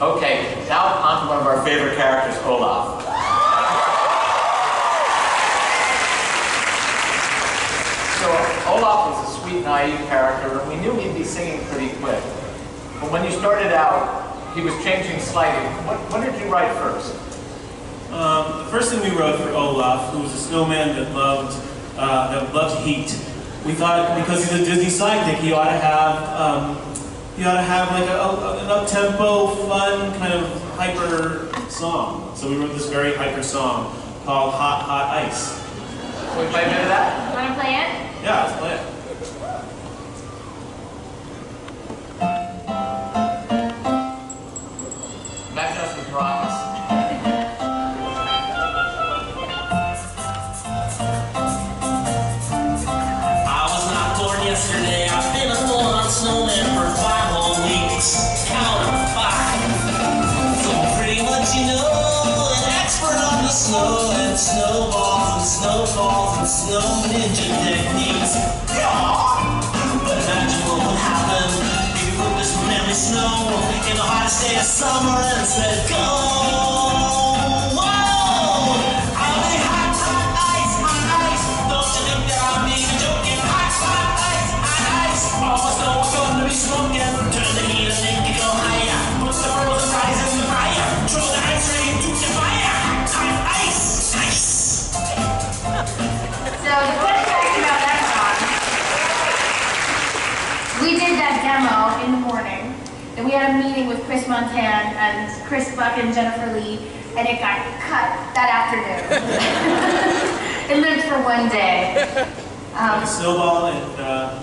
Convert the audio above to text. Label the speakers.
Speaker 1: Okay, now on to one of our favorite characters, Olaf. So Olaf was a sweet, naive character, and we knew he'd be singing pretty quick. But when you started out, he was changing slightly. What, what did you write first?
Speaker 2: Um, the first thing we wrote for Olaf, who was a snowman that loved uh, that loved heat, we thought because he's a Disney sidekick, he ought to have um, he ought to have like a, a, an up-tempo, fun kind of hyper song. So we wrote this very hyper song called "Hot Hot Ice."
Speaker 1: Can we play a bit of that?
Speaker 3: You want to play it?
Speaker 2: Yeah, let's play it.
Speaker 1: Imagine
Speaker 4: you know, an expert on the snow and snowballs and snowfalls and snow ninja techniques. But what would happen if you put this memory snow in the hottest day of summer and said, go.
Speaker 3: So the fun fact about that song, we did that demo in the morning, and we had a meeting with Chris Montan and Chris Buck and Jennifer Lee, and it got cut that afternoon. it lived for one day. Um,
Speaker 2: snowball and uh,